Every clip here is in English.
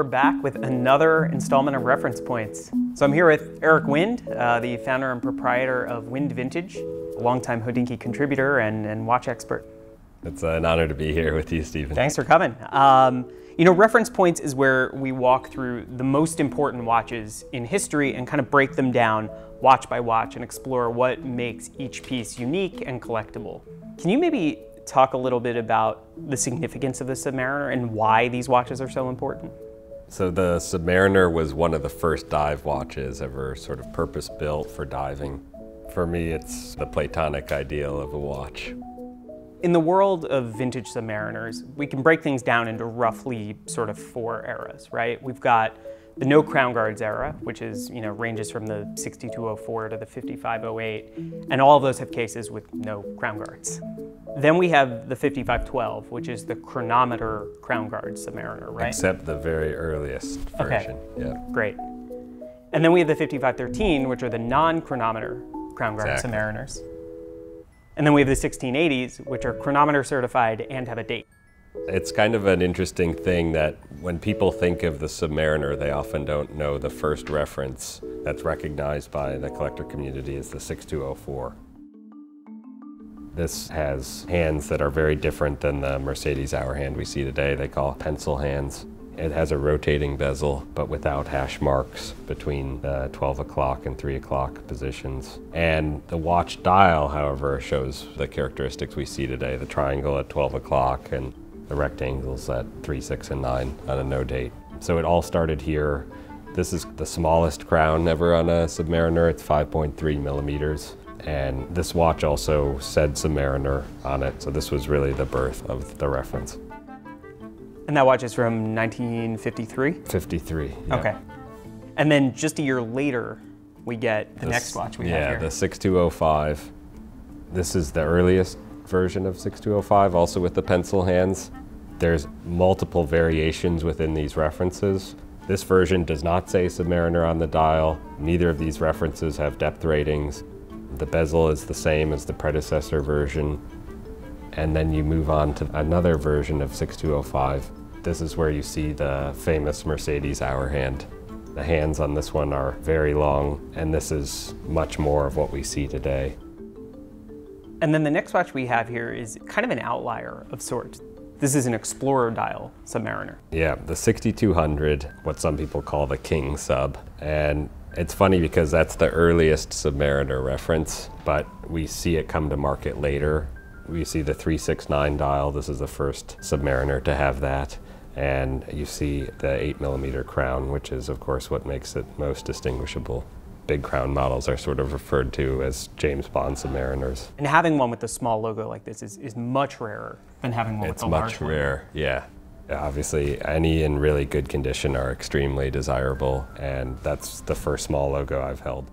we're back with another installment of Reference Points. So I'm here with Eric Wind, uh, the founder and proprietor of Wind Vintage, a longtime Hodinkee contributor and, and watch expert. It's an honor to be here with you, Stephen. Thanks for coming. Um, you know, Reference Points is where we walk through the most important watches in history and kind of break them down watch by watch and explore what makes each piece unique and collectible. Can you maybe talk a little bit about the significance of the Submariner and why these watches are so important? So the Submariner was one of the first dive watches ever sort of purpose built for diving. For me, it's the platonic ideal of a watch. In the world of vintage Submariners, we can break things down into roughly sort of four eras, right? We've got the no crown guards era, which is, you know, ranges from the 6204 to the 5508, and all of those have cases with no crown guards. Then we have the 5512, which is the chronometer crown guard submariner, right? Except the very earliest version. Okay. Yeah. Great. And then we have the 5513, which are the non-chronometer crown guard exactly. submariners. And then we have the 1680s, which are chronometer certified and have a date. It's kind of an interesting thing that when people think of the Submariner, they often don't know the first reference that's recognized by the collector community is the 6204. This has hands that are very different than the Mercedes hour hand we see today. They call pencil hands. It has a rotating bezel, but without hash marks between the 12 o'clock and 3 o'clock positions. And the watch dial, however, shows the characteristics we see today, the triangle at 12 o'clock and the rectangles at 3, 6, and 9 on a no date. So it all started here. This is the smallest crown ever on a Submariner. It's 5.3 millimeters. And this watch also said Submariner on it, so this was really the birth of the reference. And that watch is from 1953? 53, yeah. Okay. And then just a year later, we get the this, next watch we yeah, have here. Yeah, the 6205. This is the earliest version of 6205, also with the pencil hands. There's multiple variations within these references. This version does not say Submariner on the dial. Neither of these references have depth ratings. The bezel is the same as the predecessor version. And then you move on to another version of 6205. This is where you see the famous Mercedes hour hand. The hands on this one are very long, and this is much more of what we see today. And then the next watch we have here is kind of an outlier of sorts. This is an Explorer dial Submariner. Yeah, the 6200, what some people call the King sub. And it's funny because that's the earliest Submariner reference, but we see it come to market later. We see the 369 dial. This is the first Submariner to have that. And you see the 8 millimeter crown, which is, of course, what makes it most distinguishable. Big crown models are sort of referred to as James Bond Submariners. And having one with a small logo like this is, is much rarer than having one it's with a large. It's much rare, yeah. Obviously, any in really good condition are extremely desirable, and that's the first small logo I've held.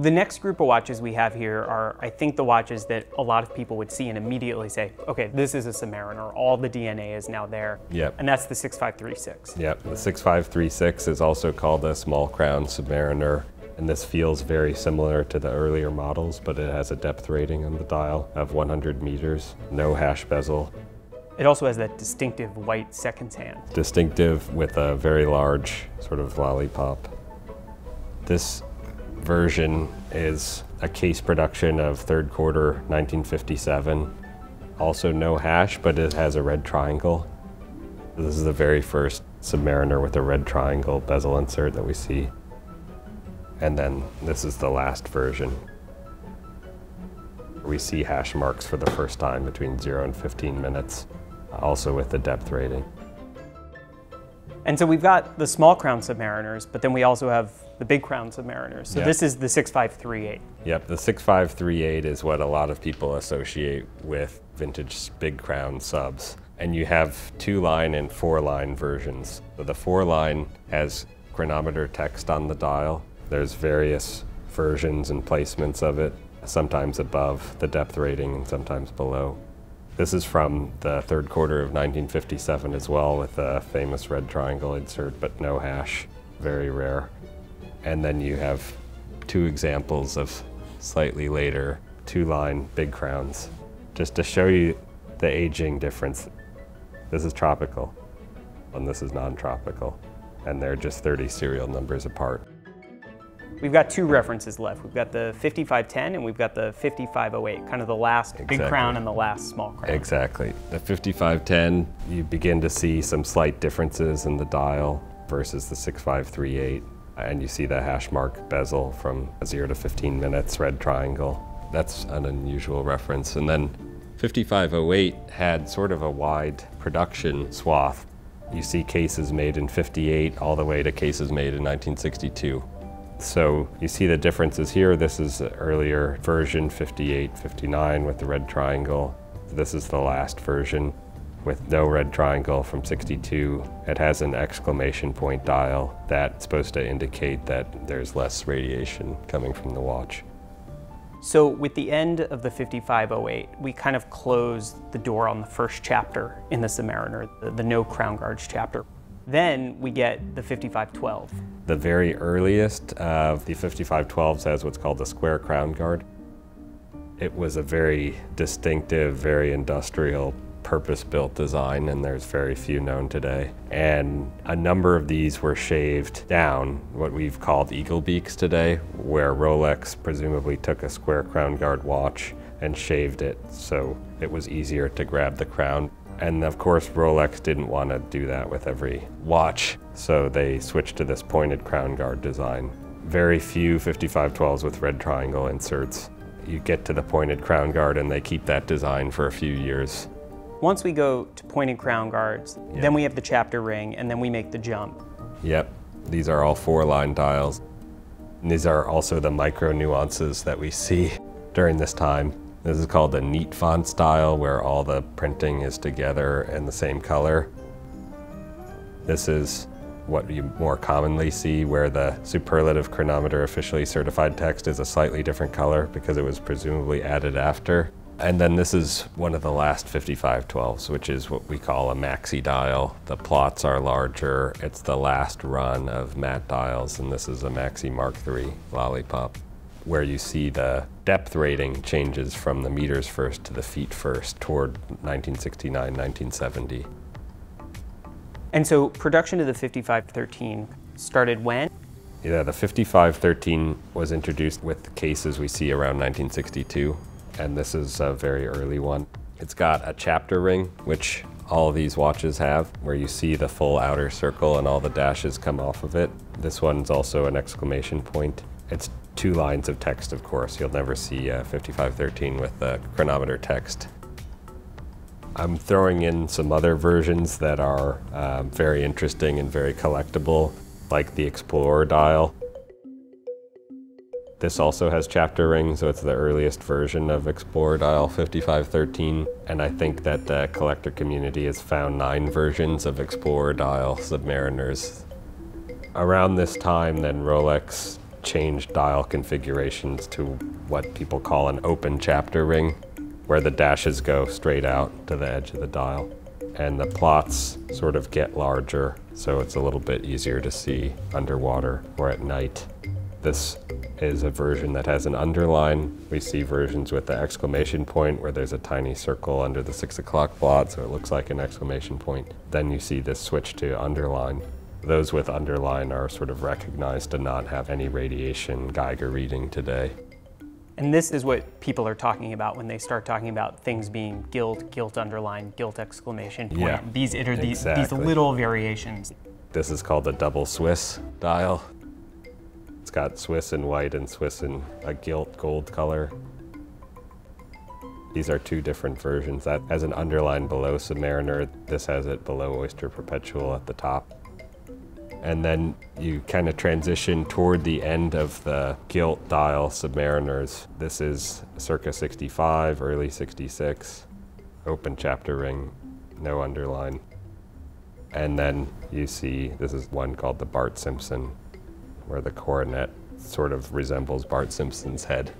The next group of watches we have here are, I think, the watches that a lot of people would see and immediately say, okay, this is a Submariner. All the DNA is now there. Yep. And that's the 6536. Yep. The 6536 is also called a small crown Submariner. And this feels very similar to the earlier models, but it has a depth rating on the dial of 100 meters, no hash bezel, it also has that distinctive white seconds hand. Distinctive with a very large sort of lollipop. This version is a case production of third quarter 1957. Also no hash, but it has a red triangle. This is the very first Submariner with a red triangle bezel insert that we see. And then this is the last version. We see hash marks for the first time between 0 and 15 minutes also with the depth rating. And so we've got the small crown submariners, but then we also have the big crown submariners. So yep. this is the 6538. Yep, the 6538 is what a lot of people associate with vintage big crown subs. And you have two line and four line versions. So the four line has chronometer text on the dial. There's various versions and placements of it, sometimes above the depth rating and sometimes below. This is from the third quarter of 1957 as well with a famous red triangle insert, but no hash, very rare. And then you have two examples of slightly later two-line big crowns, just to show you the aging difference. This is tropical. and this is non-tropical. And they're just 30 serial numbers apart. We've got two references left. We've got the 5510 and we've got the 5508, kind of the last Exactly. big crown and the last small crown. Exactly. The 5510, you begin to see some slight differences in the dial versus the 6538. And you see the hash mark bezel from 0 to 15 minutes, red triangle. That's an unusual reference. And then 5508 had sort of a wide production swath. You see cases made in 58 all the way to cases made in 1962. So you see the differences here. This is earlier version, 58, 59 with the red triangle. This is the last version with no red triangle from 62. It has an exclamation point dial that's supposed to indicate that there's less radiation coming from the watch. So with the end of the 5508, we kind of close the door on the first chapter in the Submariner, the, the no crown guards chapter. Then we get the 5512. The very earliest of the 5512s has what's called the square crown guard. It was a very distinctive, very industrial, purpose-built design, and there's very few known today. And a number of these were shaved down, what we've called eagle beaks today, where Rolex presumably took a square crown guard watch and shaved it so it was easier to grab the crown. And of course, Rolex didn't want to do that with every watch, so they switched to this pointed crown guard design. Very few 5512s with red triangle inserts. You get to the pointed crown guard and they keep that design for a few years. Once we go to pointed crown guards, then we have the chapter ring, and then we make the jump. Yep, these are all four line dials. And these are also the micro nuances that we see during this time. This is called a neat font style where all the printing is together in the same color. This is what you more commonly see where the superlative chronometer officially certified text is a slightly different color because it was presumably added after. And then this is one of the last 5512s, which is what we call a maxi dial. The plots are larger. It's the last run of matte dials, and this is a maxi Mark III lollipop, where you see the depth rating changes from the meters first to the feet first toward 1969, 1970. And so production of the 5513 started when? Yeah, the 5513 was introduced with cases we see around 1962, and this is a very early one. It's got a chapter ring, which all these watches have, where you see the full outer circle and all the dashes come off of it. This one's also an exclamation point. It's two lines of text, of course. You'll never see a 5513 with the chronometer text. I'm throwing in some other versions that are um, very interesting and very collectible, like the Explorer dial. This also has chapter rings, so it's the earliest version of Explorer dial 5513. And I think that the collector community has found nine versions of Explorer dial Submariners. Around this time, then Rolex changed dial configurations to what people call an open chapter ring, where the dashes go straight out to the edge of the dial. And the plots sort of get larger, so it's a little bit easier to see underwater or at night. This is a version that has an underline. We see versions with the exclamation point where there's a tiny circle under the six o'clock plot, so it looks like an exclamation point. Then you see this switch to underline. Those with underline are sort of recognized to not have any radiation Geiger reading today. And this is what people are talking about when they start talking about things being gilt, gilt underline, gilt exclamation point. Yeah, these are these, these little variations. This is called the double Swiss dial. It's got Swiss and white and Swiss in a gilt gold color. These are two different versions. That has an underline below Submariner. This has it below Oyster Perpetual at the top. And then you kind of transition toward the end of the gilt dial Submariners. This is circa 65, early 66. Open chapter ring, no underline. And then you see, this is one called the Bart Simpson, where the coronet sort of resembles Bart Simpson's head.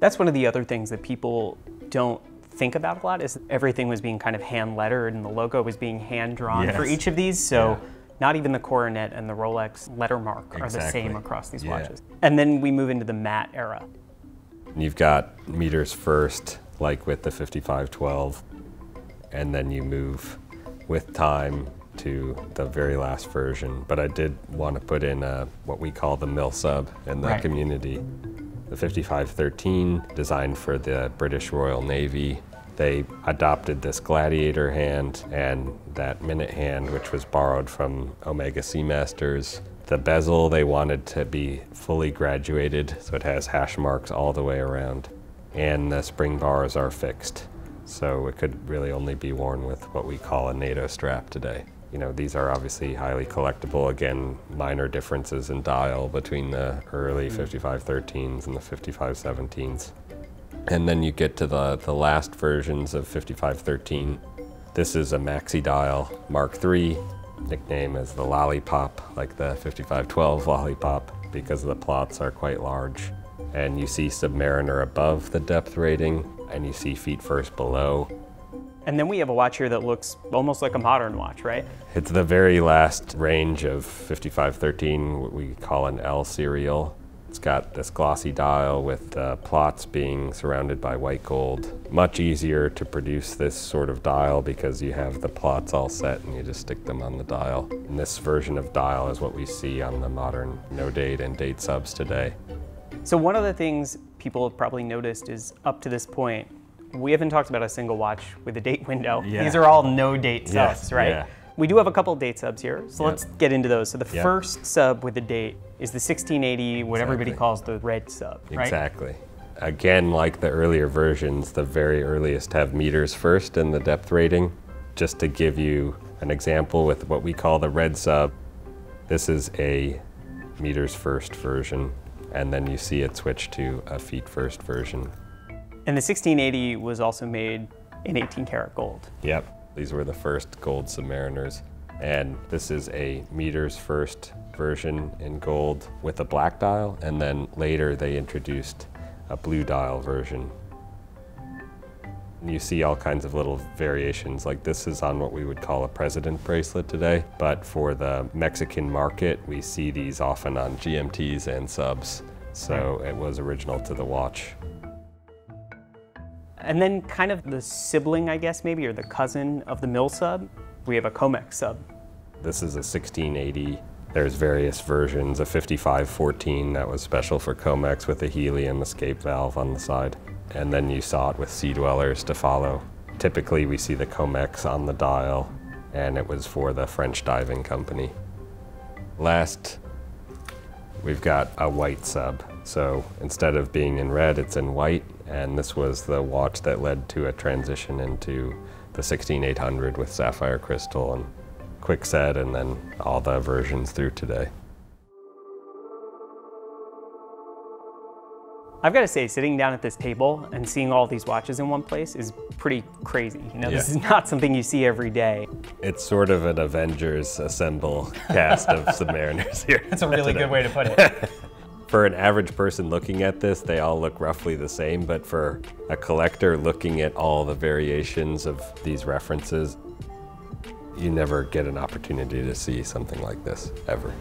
That's one of the other things that people don't think about a lot is everything was being kind of hand lettered and the logo was being hand drawn for each of these. So Yeah. not even the coronet and the Rolex letter mark are the same across these Yeah. watches. And then we move into the matte era. You've got meters first, like with the 5512, and then you move with time to the very last version, but I did want to put in uh, what we call the mill sub in the Right. community. The 5513, designed for the British Royal Navy, they adopted this gladiator hand and that minute hand, which was borrowed from Omega Seamasters. The bezel they wanted to be fully graduated, so it has hash marks all the way around. And the spring bars are fixed, so it could really only be worn with what we call a NATO strap today. You know, these are obviously highly collectible. Again, minor differences in dial between the early hmm. 5513s and the 5517s. And then you get to the, the last versions of 5513. This is a maxi dial Mark III, nickname as the Lollipop, like the 5512 Lollipop, because the plots are quite large. And you see Submariner above the depth rating, and you see feet first below. And then we have a watch here that looks almost like a modern watch, right? It's the very last range of 5513, what we call an L serial. It's got this glossy dial with the plots being surrounded by white gold. Much easier to produce this sort of dial because you have the plots all set and you just stick them on the dial. And this version of dial is what we see on the modern no date and date subs today. So one of the things people have probably noticed is up to this point, we haven't talked about a single watch with a date window. Yeah. These are all no date subs, right? yeah. We do have a couple date subs here, so Yeah. let's get into those. So the Yeah. first sub with a date is the 1680, what everybody calls the red sub, right? Exactly. Again, like the earlier versions, the very earliest have meters first in the depth rating. Just to give you an example with what we call the red sub, this is a meters first version, and then you see it switch to a feet first version. And the 1680 was also made in 18 karat gold. Yep, these were the first gold Submariners. And this is a meters first version in gold with a black dial, and then later they introduced a blue dial version. And You see all kinds of little variations, like this is on what we would call a president bracelet today, but for the Mexican market, we see these often on GMTs and subs. So it was original to the watch. And then kind of the sibling, I guess, maybe, or the cousin of the mill sub, we have a Comex sub. This is a 1680. There's various versions, a 5514 that was special for Comex with a helium escape valve on the side. And then you saw it with Sea Dwellers to follow. Typically we see the Comex on the dial and it was for the French diving company. Last, we've got a white sub. So instead of being in red, it's in white. And this was the watch that led to a transition into the 16800 with sapphire crystal and quickset and then all the versions through today. I've got to say, sitting down at this table and seeing all these watches in one place is pretty crazy. You know, this is not something you see every day. It's sort of an Avengers assemble cast of Submariners here. That's a really today. good way to put it. For an average person looking at this, they all look roughly the same, but for a collector looking at all the variations of these references, you never get an opportunity to see something like this, ever.